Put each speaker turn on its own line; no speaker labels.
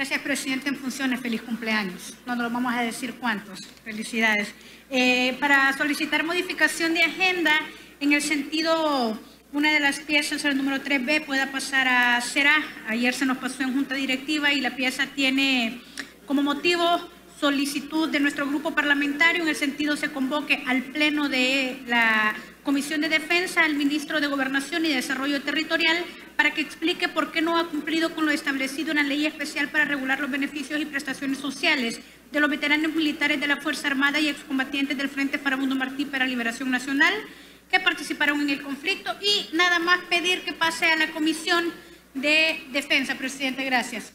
Gracias, presidente en funciones. Feliz cumpleaños. No nos vamos a decir cuántos. Felicidades. Eh, para solicitar modificación de agenda en el sentido, una de las piezas, el número 3B, pueda pasar a será. Ayer se nos pasó en junta directiva y la pieza tiene como motivo solicitud de nuestro grupo parlamentario, en el sentido se convoque al Pleno de la Comisión de Defensa al ministro de Gobernación y Desarrollo Territorial para que explique por qué no ha cumplido con lo establecido en la ley especial para regular los beneficios y prestaciones sociales de los veteranos militares de la Fuerza Armada y excombatientes del Frente Farabundo Martí para Liberación Nacional que participaron en el conflicto y nada más pedir que pase a la Comisión de Defensa. Presidente, gracias.